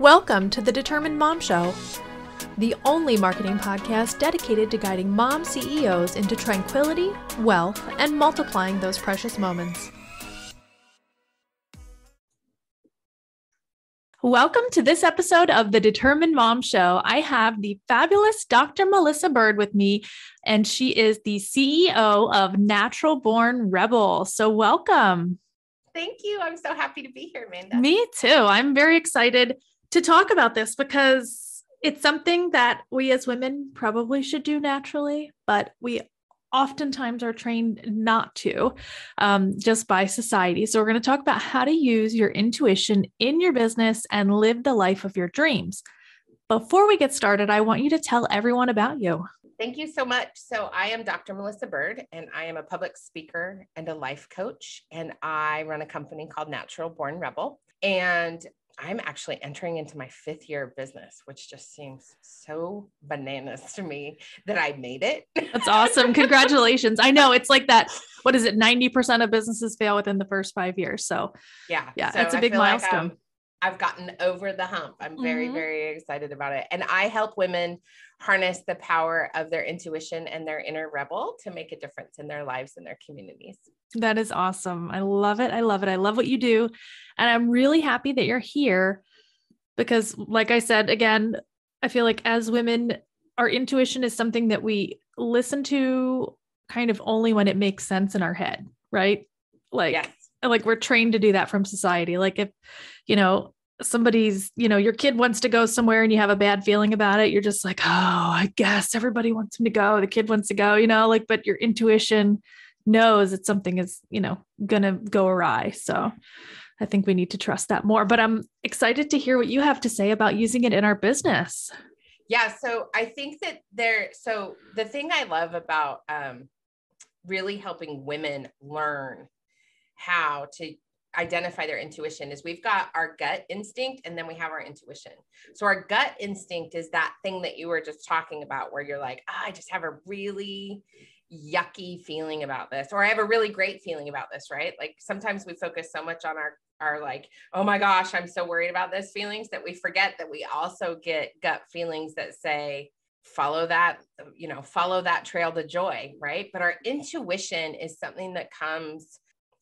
Welcome to the Determined Mom Show, the only marketing podcast dedicated to guiding mom CEOs into tranquility, wealth, and multiplying those precious moments. Welcome to this episode of the Determined Mom Show. I have the fabulous Dr. Melissa Bird with me, and she is the CEO of Natural Born Rebel. So, welcome. Thank you. I'm so happy to be here, Amanda. Me too. I'm very excited to talk about this because it's something that we as women probably should do naturally, but we oftentimes are trained not to um, just by society. So, we're going to talk about how to use your intuition in your business and live the life of your dreams. Before we get started, I want you to tell everyone about you. Thank you so much. So, I am Dr. Melissa Bird, and I am a public speaker and a life coach, and I run a company called Natural Born Rebel. And I'm actually entering into my fifth year of business, which just seems so bananas to me that I made it. That's awesome. Congratulations. I know it's like that. What is it? 90% of businesses fail within the first five years. So, yeah. Yeah. So that's a big um, milestone. Like I've gotten over the hump. I'm very, mm-hmm. very excited about it. And I help women harness the power of their intuition and their inner rebel to make a difference in their lives and their communities. That is awesome. I love it. I love it. I love what you do. And I'm really happy that you're here because, like I said, again, I feel like as women, our intuition is something that we listen to kind of only when it makes sense in our head, right? Like, yes. Like we're trained to do that from society. Like if, you know, somebody's, you know, your kid wants to go somewhere and you have a bad feeling about it, you're just like, oh, I guess everybody wants him to go. The kid wants to go, you know, like, but your intuition knows that something is, you know, gonna go awry. So I think we need to trust that more. But I'm excited to hear what you have to say about using it in our business. Yeah. So I think that there, so the thing I love about um, really helping women learn how to identify their intuition is we've got our gut instinct and then we have our intuition. So our gut instinct is that thing that you were just talking about where you're like, oh, I just have a really yucky feeling about this or I have a really great feeling about this, right? Like sometimes we focus so much on our our like, oh my gosh, I'm so worried about this feelings that we forget that we also get gut feelings that say follow that, you know, follow that trail to joy, right? But our intuition is something that comes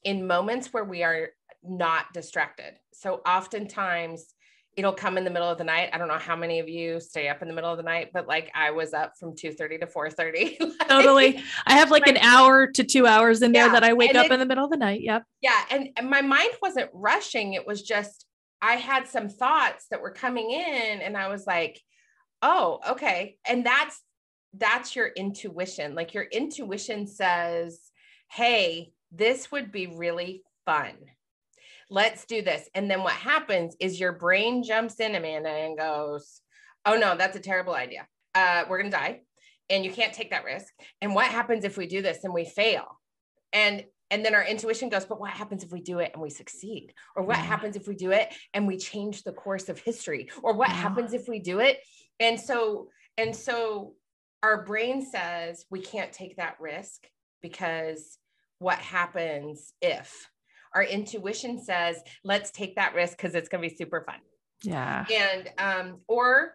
in moments where we are not distracted. So oftentimes it'll come in the middle of the night. I don't know how many of you stay up in the middle of the night, but like I was up from 2:30 to 4:30. like, totally. I have like, an hour to 2 hours in there yeah, that I wake up it, in the middle of the night. Yep. Yeah, and, and my mind wasn't rushing. It was just I had some thoughts that were coming in and I was like, "Oh, okay." And that's that's your intuition. Like your intuition says, "Hey, this would be really fun." let's do this. And then what happens is your brain jumps in, Amanda, and goes, oh no, that's a terrible idea. Uh, we're going to die and you can't take that risk. And what happens if we do this and we fail? And and then our intuition goes, but what happens if we do it and we succeed? Or what yeah. happens if we do it and we change the course of history? Or what yeah. happens if we do it? And so, and so our brain says we can't take that risk because what happens if? our intuition says, let's take that risk because it's going to be super fun. Yeah. And, um, or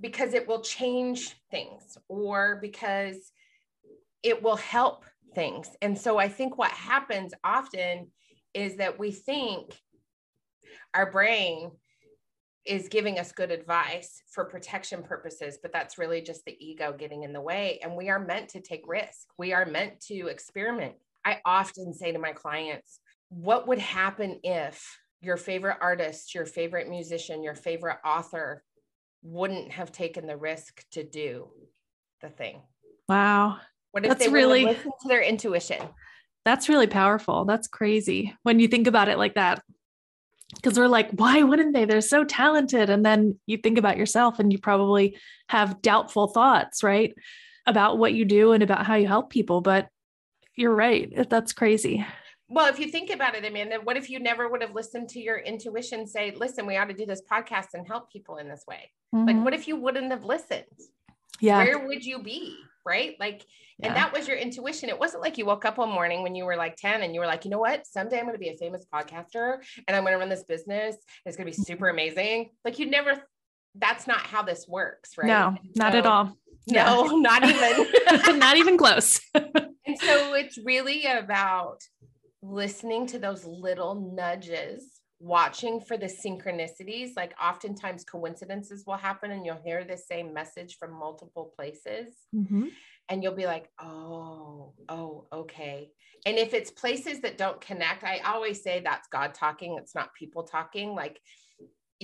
because it will change things or because it will help things. And so I think what happens often is that we think our brain is giving us good advice for protection purposes, but that's really just the ego getting in the way. And we are meant to take risk. We are meant to experiment. I often say to my clients, what would happen if your favorite artist, your favorite musician, your favorite author wouldn't have taken the risk to do the thing? Wow. What if that's they really listen to their intuition? That's really powerful. That's crazy when you think about it like that. Because we're like, why wouldn't they? They're so talented. And then you think about yourself and you probably have doubtful thoughts, right? About what you do and about how you help people. But you're right. That's crazy well, if you think about it, Amanda, what if you never would have listened to your intuition say, listen, we ought to do this podcast and help people in this way? Mm-hmm. Like, what if you wouldn't have listened? Yeah. Where would you be? right? Like, Yeah. and that was your intuition. It wasn't like you woke up one morning when you were like 10 and you were like, you know what? Someday I'm going to be a famous podcaster and I'm going to run this business. It's going to be super amazing. Like, you never, that's not how this works, right? No, not at all. No, not even. not even close. and so it's really about listening to those little nudges, watching for the synchronicities. Like oftentimes coincidences will happen and you'll hear the same message from multiple places Mhm. and you'll be like, oh, oh, okay. And if it's places that don't connect, I always say that's God talking, it's not people talking. Like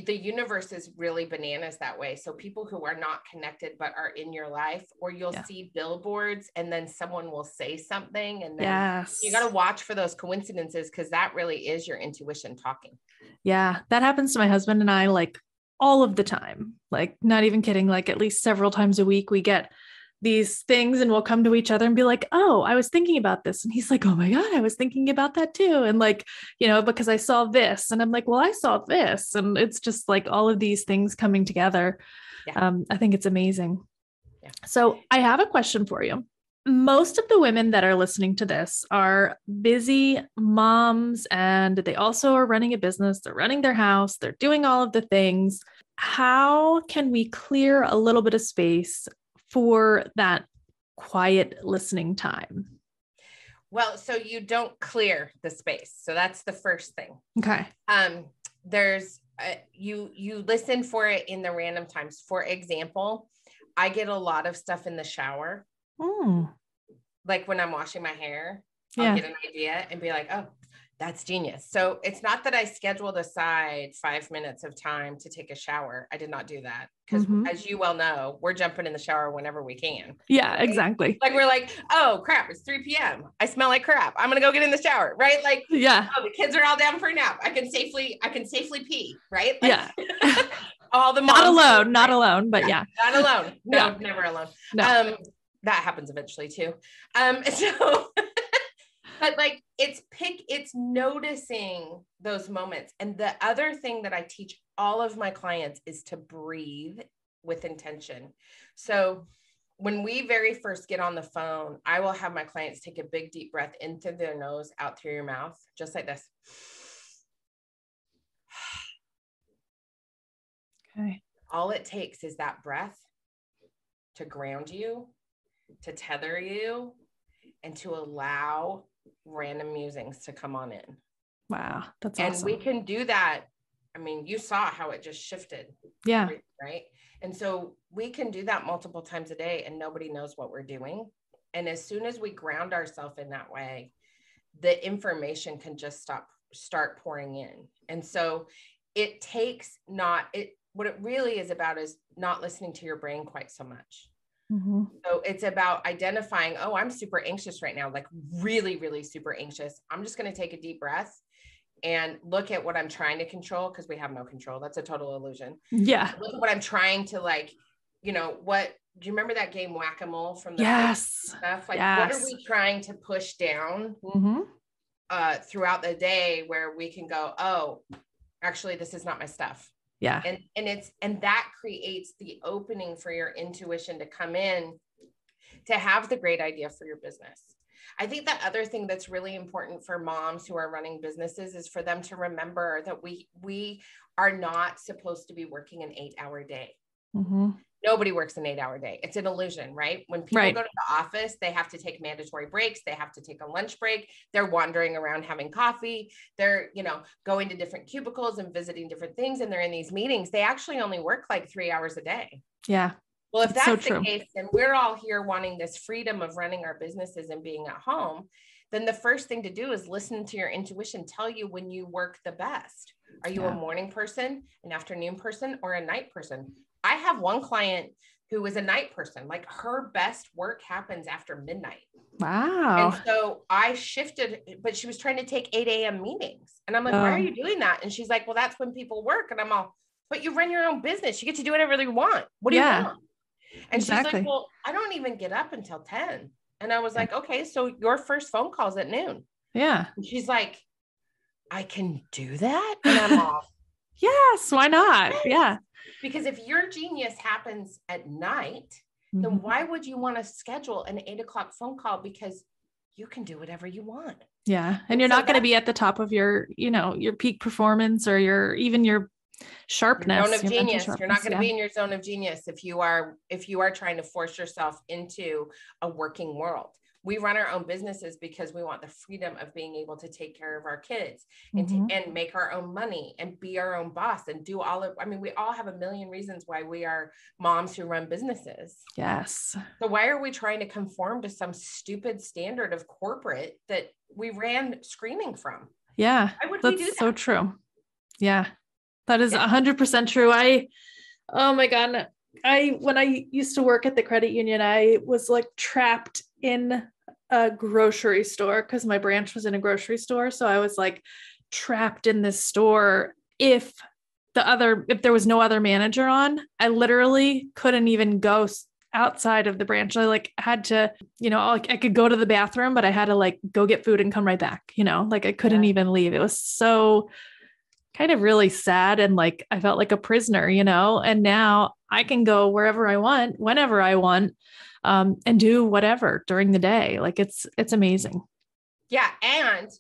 the universe is really bananas that way. So people who are not connected but are in your life, or you'll Yeah. see billboards and then someone will say something and then Yes. you got to watch for those coincidences because that really is your intuition talking. Yeah, that happens to my husband and I like all of the time. Like, not even kidding. Like, at least several times a week, we get these things and we'll come to each other and be like, Oh, I was thinking about this. And he's like, Oh my God, I was thinking about that too. And like, you know, because I saw this. And I'm like, Well, I saw this. And it's just like all of these things coming together. Yeah. Um, I think it's amazing. Yeah. So, I have a question for you. Most of the women that are listening to this are busy moms and they also are running a business. They're running their house, they're doing all of the things. How can we clear a little bit of space for that quiet listening time? Well, so you don't clear the space. So that's the first thing. Okay. um there's uh, you you listen for it in the random times for example i get a lot of stuff in the shower Mm, like when i'm washing my hair i'll get an idea and be like oh that's genius so it's not that i scheduled aside five minutes of time to take a shower i did not do that because Mhm. as you well know we're jumping in the shower whenever we can Yeah, exactly. like we're like oh crap it's 3 p.m i smell like crap i'm gonna go get in the shower right like Yeah. oh the kids are all down for a nap i can safely i can safely pee right Like, Yeah. all the Not alone, not alone, but yeah. not alone no Yeah. never alone No. um that happens eventually too um so but like it's pick it's noticing those moments. And the other thing that i teach all of my clients is to breathe with intention. So when we very first get on the phone i will have my clients take a big deep breath in through their nose out through your mouth just like this. Okay. all it takes is that breath to ground you, to tether you, and to allow random musings to come on in. Wow. That's and awesome. we can do that. I mean, you saw how it just shifted, yeah. right? And so we can do that multiple times a day and nobody knows what we're doing. And as soon as we ground ourselves in that way, the information can just stop start pouring in. And so it takes not it what it really is about is not listening to your brain quite so much. Mhm. So it's about identifying, oh, I'm super anxious right now, like really, really super anxious. I'm just going to take a deep breath and look at what I'm trying to control because we have no control. That's a total illusion. Yeah. Look at what I'm trying to like, you know, what do you remember that game whack a mole from the Yes. stuff? Like, what are we trying to push down hmm uh, throughout the day where we can go, oh, actually, this is not my stuff Yeah. and and it's and that creates the opening for your intuition to come in to have the great idea for your business. I think the other thing that's really important for moms who are running businesses is for them to remember that we we are not supposed to be working an eight hour day. Hmm nobody works an eight hour day it's an illusion right when people Right. go to the office they have to take mandatory breaks they have to take a lunch break they're wandering around having coffee they're you know going to different cubicles and visiting different things and they're in these meetings they actually only work like three hours a day Yeah. well if That's that's so the true. case and we're all here wanting this freedom of running our businesses and being at home then the first thing to do is listen to your intuition tell you when you work the best are you Yeah. a morning person an afternoon person or a night person I have one client who is a night person. Like her best work happens after midnight. Wow. And so I shifted, but she was trying to take 8 a.m. meetings. And I'm like, why are Oh. you doing that? And she's like, well, that's when people work. And I'm all, but you run your own business. You get to do whatever you want. What do Yeah. you want? And she's like, well, I don't even get up until 10. And I was like, okay, so your first phone call's at noon. yeah. And she's like, I can do that. And I'm all, Yes. Why not? Yeah. Because if your genius happens at night mm-hmm. then why would you want to schedule an eight o'clock phone call? Because you can do whatever you want. Yeah. And you're so not going to be at the top of your, you know, your peak performance or your even your sharpness. Zone of genius. You're not going to yeah. be in your zone of genius if you are if you are trying to force yourself into a working world we run our own businesses because we want the freedom of being able to take care of our kids and, mm-hmm. to, and make our own money and be our own boss and do all of i mean we all have a million reasons why we are moms who run businesses. Yes. So why are we trying to conform to some stupid standard of corporate that we ran screaming from? Yeah that's that? so true. Yeah that is a hundred percent true. I oh my god I when I used to work at the credit union, I was like trapped in a grocery store because my branch was in a grocery store. So I was like trapped in this store. If the other, if there was no other manager on, I literally couldn't even go outside of the branch. I like had to, you know, I could go to the bathroom, but I had to like go get food and come right back, you know, like I couldn't yeah. even leave. It was so kind of really sad and like I felt like a prisoner, you know. And now I can go wherever I want, whenever I want, um, and do whatever during the day. Like it's it's amazing. Yeah, and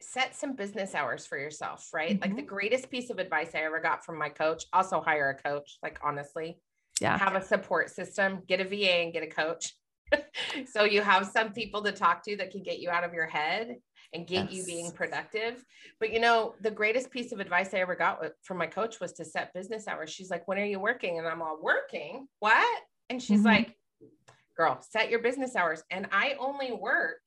set some business hours for yourself, right? Mm-hmm. Like the greatest piece of advice I ever got from my coach. Also hire a coach. Like honestly, yeah, have a support system. Get a VA and get a coach. so you have some people to talk to that can get you out of your head and get yes. you being productive. But you know, the greatest piece of advice I ever got from my coach was to set business hours. She's like, "When are you working?" And I'm all, "Working? What?" And she's mm-hmm. like, "Girl, set your business hours." And I only work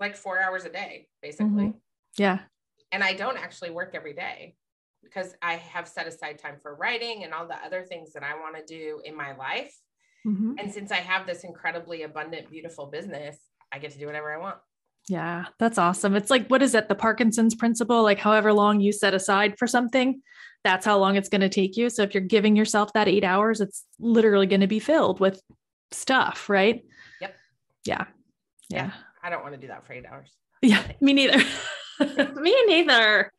like 4 hours a day, basically. Mm-hmm. Yeah. And I don't actually work every day because I have set aside time for writing and all the other things that I want to do in my life. Mm-hmm. And since I have this incredibly abundant, beautiful business, I get to do whatever I want. Yeah, that's awesome. It's like, what is it? The Parkinson's principle, like however long you set aside for something, that's how long it's going to take you. So if you're giving yourself that eight hours, it's literally going to be filled with stuff, right? Yep. Yeah. Yeah. yeah. I don't want to do that for eight hours. Yeah, me neither. me neither.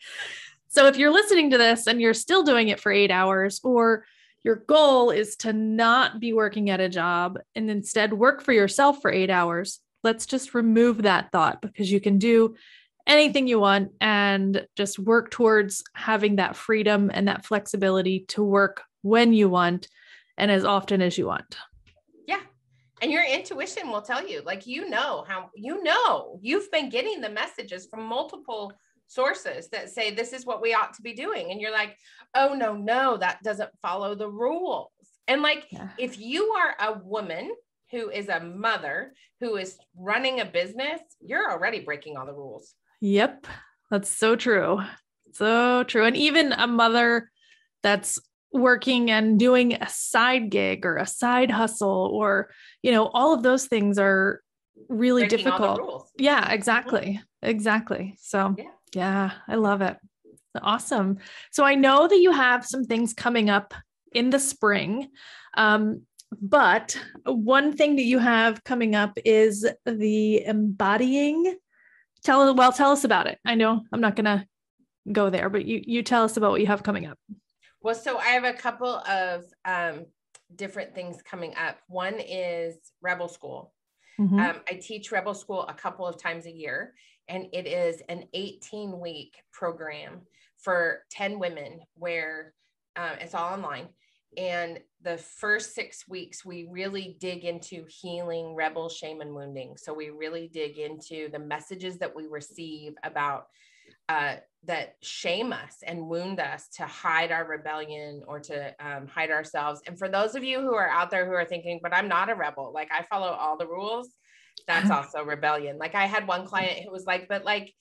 So if you're listening to this and you're still doing it for eight hours, or your goal is to not be working at a job and instead work for yourself for eight hours, let's just remove that thought because you can do anything you want and just work towards having that freedom and that flexibility to work when you want and as often as you want. And your intuition will tell you, like, you know, how you know you've been getting the messages from multiple sources that say this is what we ought to be doing. And you're like, oh, no, no, that doesn't follow the rules. And like, yeah. if you are a woman who is a mother who is running a business, you're already breaking all the rules. Yep. That's so true. So true. And even a mother that's working and doing a side gig or a side hustle or, you know, all of those things are really breaking difficult. Yeah, exactly. Exactly. So, yeah. yeah, I love it. Awesome. So I know that you have some things coming up in the spring. Um, but one thing that you have coming up is the embodying. Tell well, tell us about it. I know I'm not gonna go there, but you you tell us about what you have coming up. Well, so I have a couple of um, different things coming up. One is Rebel School. Mm-hmm. Um, I teach Rebel School a couple of times a year, and it is an 18 week program for 10 women where uh, it's all online and the first six weeks, we really dig into healing rebel shame and wounding. So we really dig into the messages that we receive about uh, that shame us and wound us to hide our rebellion or to um, hide ourselves. And for those of you who are out there who are thinking, but I'm not a rebel, like I follow all the rules, that's also rebellion. Like I had one client who was like, but like,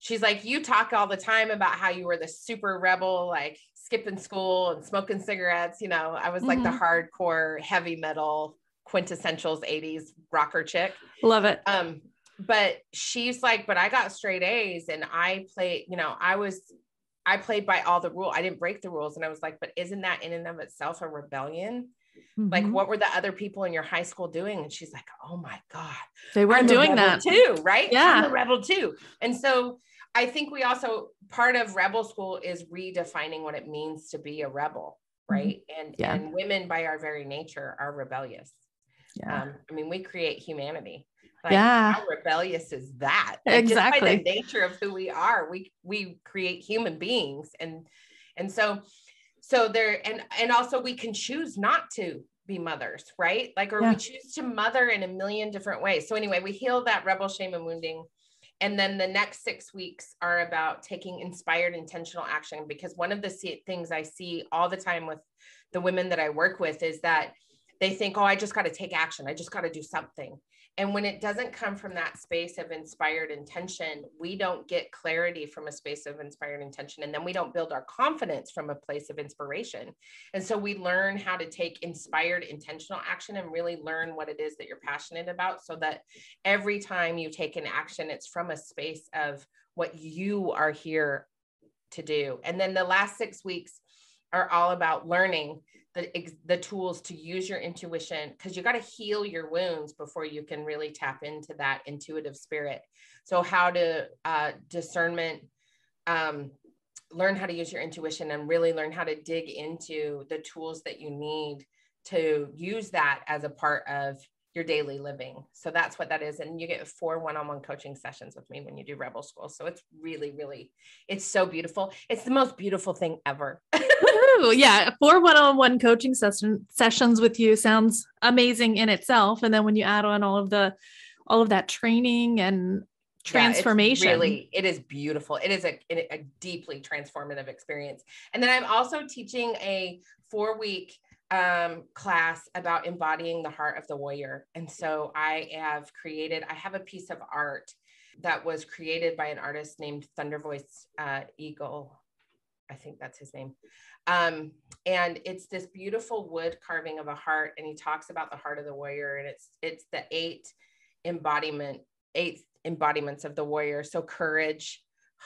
she's like, you talk all the time about how you were the super rebel, like skipping school and smoking cigarettes. You know, I was like mm-hmm. the hardcore heavy metal quintessentials 80s rocker chick. Love it. Um, but she's like, but I got straight A's and I played, you know, I was I played by all the rules. I didn't break the rules. And I was like, but isn't that in and of itself a rebellion? Mm-hmm. Like, what were the other people in your high school doing? And she's like, oh my God. They weren't doing that too, right? Yeah. I'm a rebel too. And so I think we also part of rebel school is redefining what it means to be a rebel. right mm-hmm. and yeah. and women by our very nature are rebellious yeah. Um, i mean we create humanity like, yeah. how rebellious is that? Like, exactly just by the nature of who we are we we create human beings. And and so so there and and also we can choose not to be mothers right? Like or yeah. we choose to mother in a million different ways. So anyway we heal that rebel shame and wounding. And then the next six weeks are about taking inspired intentional action because one of the things i see all the time with the women that i work with is that they think oh i just got to take action. I just got to do something and when it doesn't come from that space of inspired intention, we don't get clarity from a space of inspired intention. And then we don't build our confidence from a place of inspiration. And so we learn how to take inspired intentional action and really learn what it is that you're passionate about so that every time you take an action, it's from a space of what you are here to do. And then the last six weeks are all about learning the, the tools to use your intuition because you got to heal your wounds before you can really tap into that intuitive spirit. So how to uh, discernment um, learn how to use your intuition and really learn how to dig into the tools that you need to use that as a part of your daily living. So that's what that is. And you get four one-on-one coaching sessions with me when you do Rebel School. So it's really, really, it's so beautiful. It's the most beautiful thing ever. yeah. Four one-on-one coaching session sessions with you sounds amazing in itself. And then when you add on all of the all of that training and transformation. Yeah, really, it is beautiful. It is a, a deeply transformative experience. And then I'm also teaching a four week um, class about embodying the heart of the warrior. And so I have created, I have a piece of art that was created by an artist named Thunder Voice uh, Eagle. I think that's his name. Um, and it's this beautiful wood carving of a heart. And he talks about the heart of the warrior. And it's it's the eight embodiment, eight embodiments of the warrior. So courage,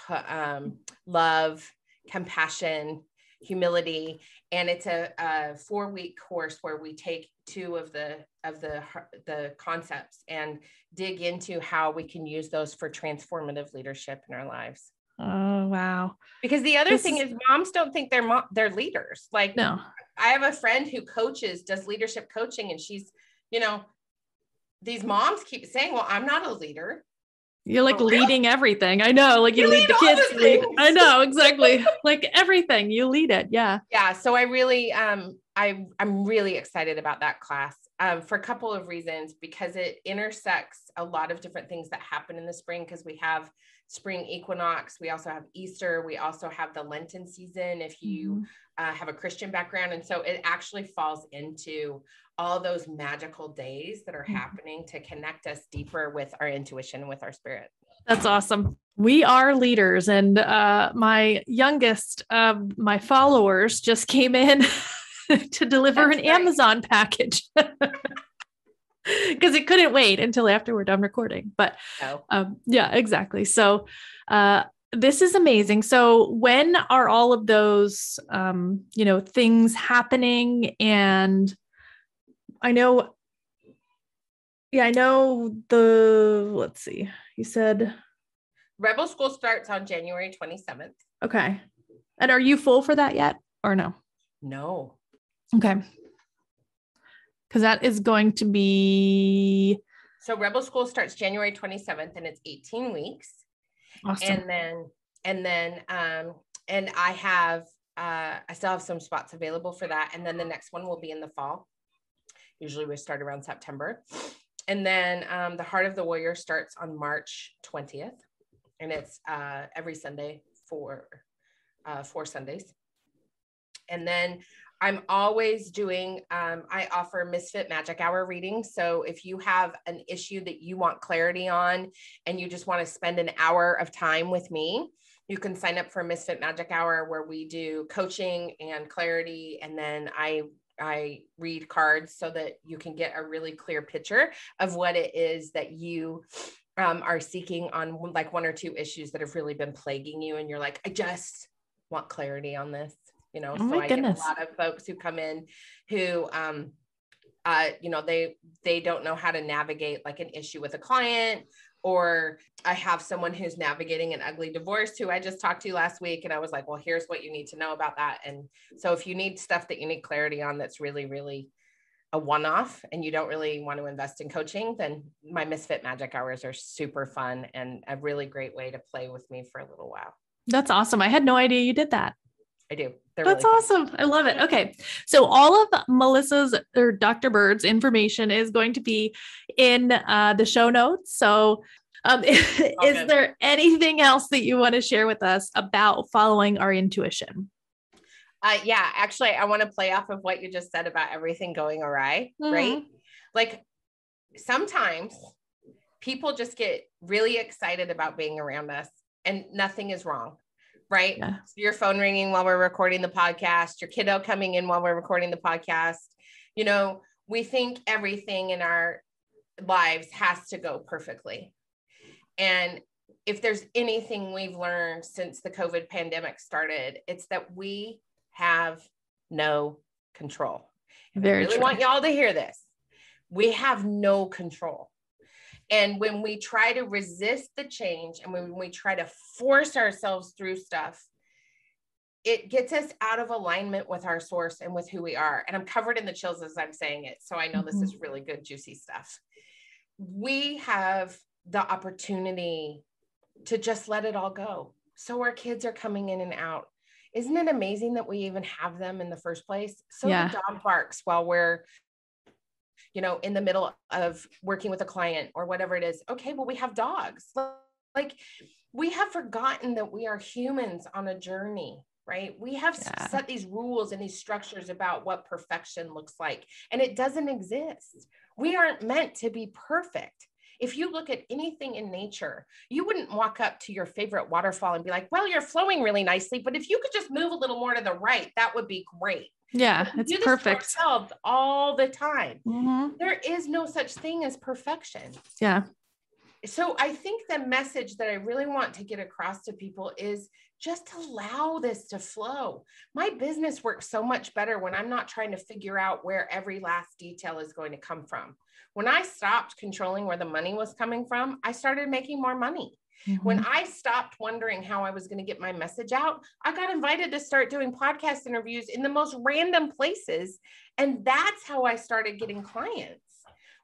um, love, compassion, humility and it's a, a four week course where we take two of the of the the concepts and dig into how we can use those for transformative leadership in our lives. Oh wow. Because the other this thing is, is moms don't think they're mom, they're leaders. Like no. I have a friend who coaches does leadership coaching and she's you know these moms keep saying well i'm not a leader you're like leading everything. I know. Like you, you lead, lead, the kids. Lead. I know exactly. like everything. You lead it. Yeah. Yeah. So I really um I I'm really excited about that class. Um, for a couple of reasons because it intersects a lot of different things that happen in the spring because we have spring equinox we also have easter we also have the lenten season if you mm-hmm. uh, have a christian background and so it actually falls into all those magical days that are mm-hmm. happening to connect us deeper with our intuition with our spirit. That's awesome. We are leaders, and uh, my youngest of my followers just came in to deliver That's an right. Amazon package. because it couldn't wait until after we're done recording. But oh. um, yeah, exactly. So uh, this is amazing. So when are all of those, um, you know, things happening, and I know. Yeah, I know the. Let's see. You said Rebel School starts on January 27th. Okay. And are you full for that yet or no? No. Okay. Because that is going to be. So Rebel School starts January 27th and it's 18 weeks. Awesome. And then, and then, um, and I have, uh, I still have some spots available for that. And then the next one will be in the fall. Usually we start around September. And then um, the Heart of the Warrior starts on March 20th. And it's uh, every Sunday for uh, four Sundays. And then I'm always doing, um, I offer Misfit Magic Hour readings. So if you have an issue that you want clarity on and you just want to spend an hour of time with me, you can sign up for Misfit Magic Hour where we do coaching and clarity. And then I I read cards so that you can get a really clear picture of what it is that you um, are seeking on like one or two issues that have really been plaguing you. And you're like, I just want clarity on this, you know? Oh so I goodness. get a lot of folks who come in who, um, uh, you know, they, they don't know how to navigate like an issue with a client or I have someone who's navigating an ugly divorce who I just talked to last week. And I was like, well, here's what you need to know about that. And so if you need stuff that you need clarity on that's really, really a one off and you don't really want to invest in coaching, then my Misfit Magic Hours are super fun and a really great way to play with me for a little while. That's awesome. I had no idea you did that. I do. They're That's really awesome. I love it. Okay. So all of Melissa's or Dr. Bird's information is going to be in uh, the show notes. So um, is there anything else that you want to share with us about following our intuition? Uh, yeah, actually, I want to play off of what you just said about everything going awry, mm-hmm. right? Like sometimes people just get really excited about being around us and nothing is wrong right? Yeah. So your phone ringing while we're recording the podcast, your kiddo coming in while we're recording the podcast. You know, we think everything in our lives has to go perfectly. And if there's anything we've learned since the COVID pandemic started, it's that we have no control. Very I really true. want y'all to hear this. We have no control. And when we try to resist the change and when we try to force ourselves through stuff, it gets us out of alignment with our source and with who we are. And I'm covered in the chills as I'm saying it. So I know mm-hmm. this is really good, juicy stuff. We have the opportunity to just let it all go. So our kids are coming in and out. Isn't it amazing that we even have them in the first place? So yeah. the dog barks while we're you know, in the middle of working with a client or whatever it is. Okay, well, we have dogs. Like we have forgotten that we are humans on a journey, right? We have yeah. set these rules and these structures about what perfection looks like, and it doesn't exist. We aren't meant to be perfect. If you look at anything in nature, you wouldn't walk up to your favorite waterfall and be like, well, you're flowing really nicely, but if you could just move a little more to the right, that would be great. Yeah, it's perfect. all the time. Mm-hmm. There is no such thing as perfection. Yeah. So I think the message that I really want to get across to people is just allow this to flow. My business works so much better when I'm not trying to figure out where every last detail is going to come from. When I stopped controlling where the money was coming from, I started making more money. Mm-hmm. When I stopped wondering how I was going to get my message out, I got invited to start doing podcast interviews in the most random places. And that's how I started getting clients.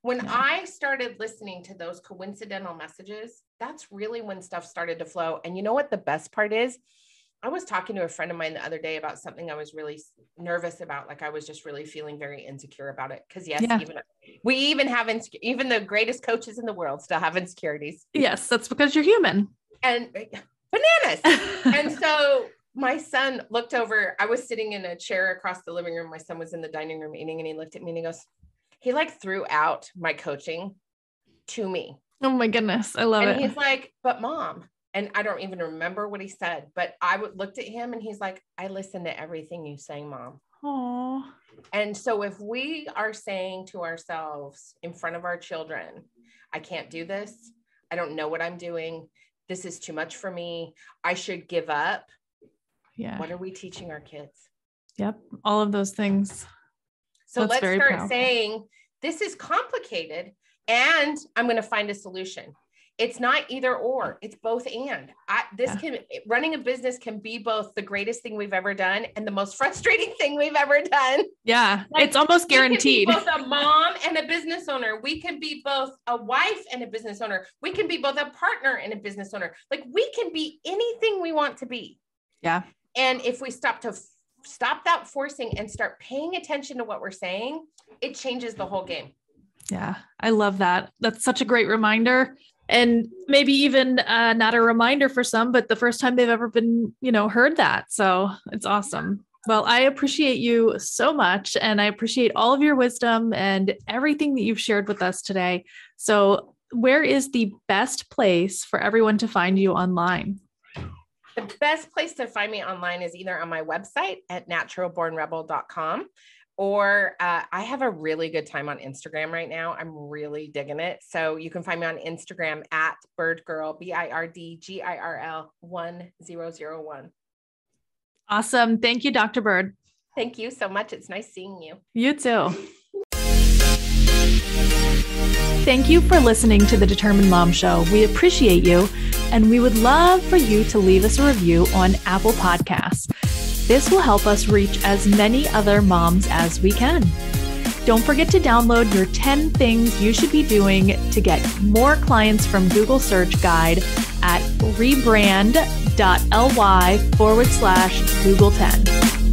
When yeah. I started listening to those coincidental messages, that's really when stuff started to flow. And you know what the best part is? I was talking to a friend of mine the other day about something I was really nervous about. Like I was just really feeling very insecure about it. Cause yes, yeah. even we even have, insecure, even the greatest coaches in the world still have insecurities. Yes. That's because you're human and eh, bananas. and so my son looked over, I was sitting in a chair across the living room. My son was in the dining room eating and he looked at me and he goes, he like threw out my coaching to me. Oh my goodness. I love and it. And he's like, but mom, and I don't even remember what he said, but I would looked at him and he's like, I listen to everything you say, mom. Aww. And so if we are saying to ourselves in front of our children, I can't do this, I don't know what I'm doing, this is too much for me, I should give up. Yeah. What are we teaching our kids? Yep. All of those things. So That's let's start powerful. saying, this is complicated and I'm going to find a solution it's not either or mm. it's both and. I, this yeah. can running a business can be both the greatest thing we've ever done and the most frustrating thing we've ever done. Yeah like, it's almost guaranteed. both a mom and a business owner. We can be both a wife and a business owner. We can be both a partner and a business owner. Like we can be anything we want to be. Yeah. And if we stop to f- stop that forcing and start paying attention to what we're saying it changes the whole game. Yeah, I love that. That's such a great reminder and maybe even uh, not a reminder for some, but the first time they've ever been, you know, heard that. So it's awesome. Well, I appreciate you so much, and I appreciate all of your wisdom and everything that you've shared with us today. So, where is the best place for everyone to find you online? The best place to find me online is either on my website at naturalbornrebel.com or uh, I have a really good time on Instagram right now. I'm really digging it. So you can find me on Instagram at birdgirl, B I R D G I R L 1001. Awesome. Thank you, Dr. Bird. Thank you so much. It's nice seeing you. You too. Thank you for listening to the Determined Mom Show. We appreciate you, and we would love for you to leave us a review on Apple Podcasts. This will help us reach as many other moms as we can. Don't forget to download your 10 things you should be doing to get more clients from Google Search Guide at rebrand.ly forward slash Google 10.